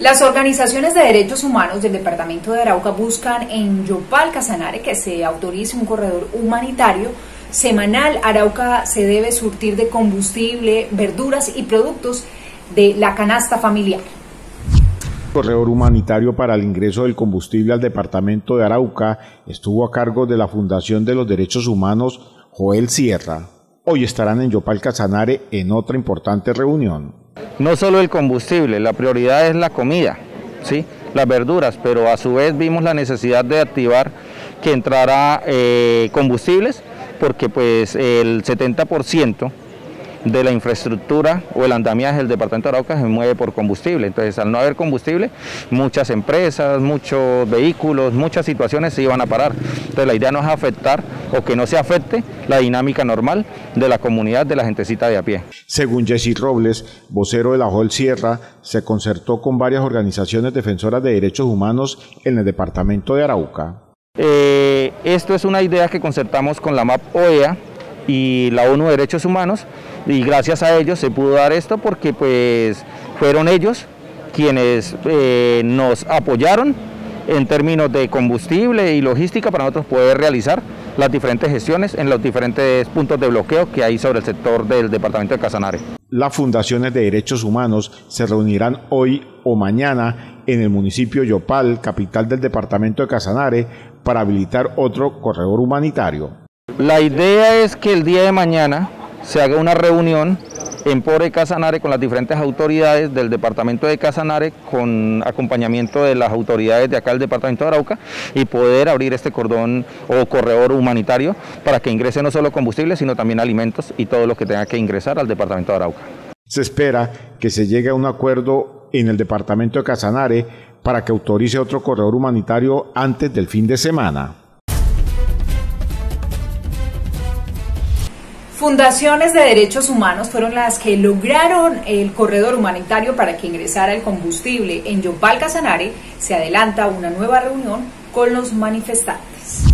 Las organizaciones de derechos humanos del departamento de Arauca buscan en Yopal Casanare que se autorice un corredor humanitario semanal. Arauca se debe surtir de combustible, verduras y productos de la canasta familiar. corredor humanitario para el ingreso del combustible al departamento de Arauca estuvo a cargo de la Fundación de los Derechos Humanos Joel Sierra. Hoy estarán en Yopal Casanare en otra importante reunión no solo el combustible, la prioridad es la comida, ¿sí? las verduras, pero a su vez vimos la necesidad de activar que entrara eh, combustibles, porque pues el 70% de la infraestructura o el andamiaje del departamento de Arauca se mueve por combustible. Entonces, al no haber combustible, muchas empresas, muchos vehículos, muchas situaciones se iban a parar. Entonces, la idea no es afectar o que no se afecte la dinámica normal de la comunidad de la gentecita de a pie. Según Jesse Robles, vocero de la JOL Sierra, se concertó con varias organizaciones defensoras de derechos humanos en el departamento de Arauca. Eh, esto es una idea que concertamos con la MAP OEA y la ONU de Derechos Humanos y gracias a ellos se pudo dar esto porque pues fueron ellos quienes eh, nos apoyaron en términos de combustible y logística para nosotros poder realizar las diferentes gestiones en los diferentes puntos de bloqueo que hay sobre el sector del departamento de Casanare. Las fundaciones de derechos humanos se reunirán hoy o mañana en el municipio Yopal, capital del departamento de Casanare, para habilitar otro corredor humanitario. La idea es que el día de mañana se haga una reunión en Pore Casanare con las diferentes autoridades del departamento de Casanare con acompañamiento de las autoridades de acá del departamento de Arauca y poder abrir este cordón o corredor humanitario para que ingrese no solo combustible sino también alimentos y todo lo que tenga que ingresar al departamento de Arauca. Se espera que se llegue a un acuerdo en el departamento de Casanare para que autorice otro corredor humanitario antes del fin de semana. Fundaciones de derechos humanos fueron las que lograron el corredor humanitario para que ingresara el combustible. En Yopal Casanare se adelanta una nueva reunión con los manifestantes.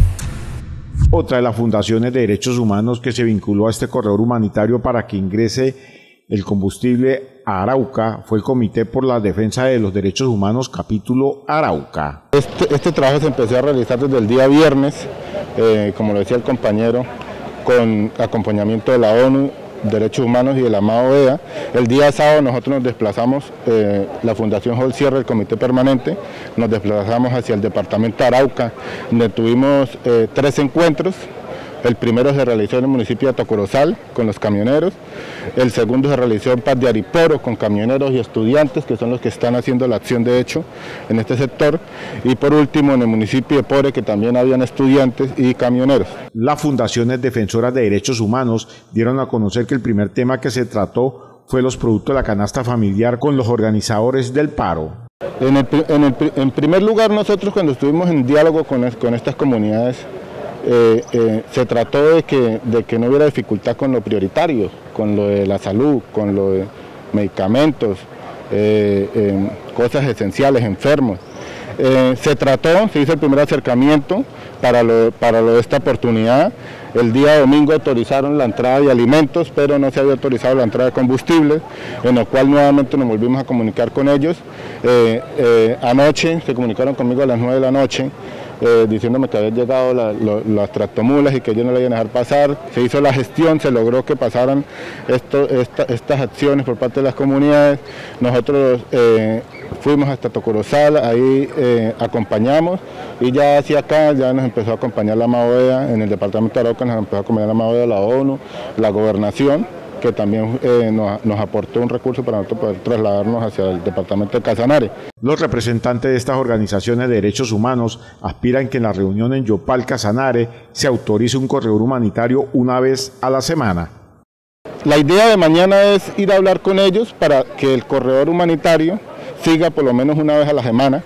Otra de las fundaciones de derechos humanos que se vinculó a este corredor humanitario para que ingrese el combustible a Arauca fue el Comité por la Defensa de los Derechos Humanos capítulo Arauca. Este, este trabajo se empezó a realizar desde el día viernes, eh, como lo decía el compañero, con acompañamiento de la ONU, Derechos Humanos y de la MAOEA. El día sábado nosotros nos desplazamos, eh, la Fundación Hall Sierra, el Comité Permanente, nos desplazamos hacia el departamento de Arauca, donde tuvimos eh, tres encuentros el primero se realizó en el municipio de Tocorozal con los camioneros, el segundo se realizó en Paz de Ariporo con camioneros y estudiantes que son los que están haciendo la acción de hecho en este sector y por último en el municipio de Pore que también habían estudiantes y camioneros. Las fundaciones defensoras de derechos humanos dieron a conocer que el primer tema que se trató fue los productos de la canasta familiar con los organizadores del paro. En, primer lugar nosotros cuando estuvimos en diálogo con estas comunidades eh, eh, se trató de que, de que no hubiera dificultad con lo prioritario, con lo de la salud, con lo de medicamentos, eh, cosas esenciales, enfermos. se trató, se hizo el primer acercamiento para lo, para lo de esta oportunidad. El día domingo autorizaron la entrada de alimentos, pero no se había autorizado la entrada de combustible, en lo cual nuevamente nos volvimos a comunicar con ellos. anoche se comunicaron conmigo a las 9 de la noche eh, diciéndome que habían llegado las tractomulas y que ellos no le iban a dejar pasar. Se hizo la gestión, se logró que pasaran estas acciones por parte de las comunidades. Nosotros eh, fuimos hasta Tocorosal, ahí eh, acompañamos y ya hacia acá ya nos empezó a acompañar la MAOEA, en el departamento de Arauca nos empezó a acompañar la MAOEA, la ONU, la gobernación que también eh, nos, aportó un recurso para nosotros poder trasladarnos hacia el departamento de Casanare. Los representantes de estas organizaciones de derechos humanos aspiran que en la reunión en Yopal Casanare se autorice un corredor humanitario una vez a la semana. La idea de mañana es ir a hablar con ellos para que el corredor humanitario siga por lo menos una vez a la semana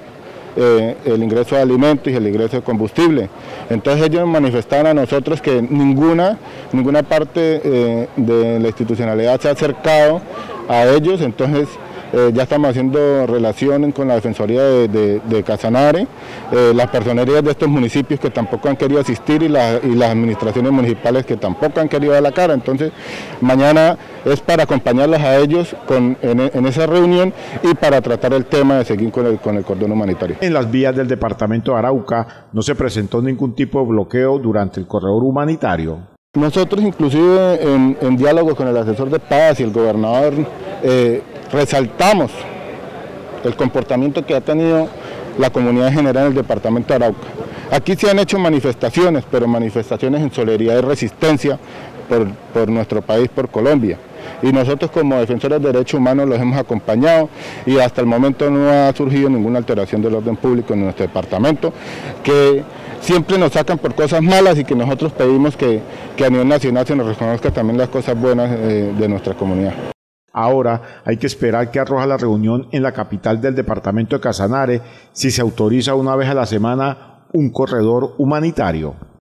eh, el ingreso de alimentos y el ingreso de combustible. Entonces ellos manifestaron a nosotros que ninguna, ninguna parte eh, de la institucionalidad se ha acercado a ellos, entonces eh, ya estamos haciendo relaciones con la Defensoría de, Casanare, eh, las personerías de estos municipios que tampoco han querido asistir y, las administraciones municipales que tampoco han querido dar la cara. Entonces, mañana es para acompañarlos a ellos en, esa reunión y para tratar el tema de seguir con el, con el cordón humanitario. En las vías del departamento de Arauca no se presentó ningún tipo de bloqueo durante el corredor humanitario. Nosotros inclusive en, diálogo con el asesor de paz y el gobernador eh, resaltamos el comportamiento que ha tenido la comunidad general en el departamento de Arauca. Aquí se han hecho manifestaciones, pero manifestaciones en solidaridad y resistencia por, nuestro país, por Colombia. Y nosotros como defensores de derechos humanos los hemos acompañado y hasta el momento no ha surgido ninguna alteración del orden público en nuestro departamento, que siempre nos sacan por cosas malas y que nosotros pedimos que, a nivel nacional se nos reconozca también las cosas buenas eh, de nuestra comunidad. Ahora hay que esperar que arroja la reunión en la capital del departamento de Casanare si se autoriza una vez a la semana un corredor humanitario.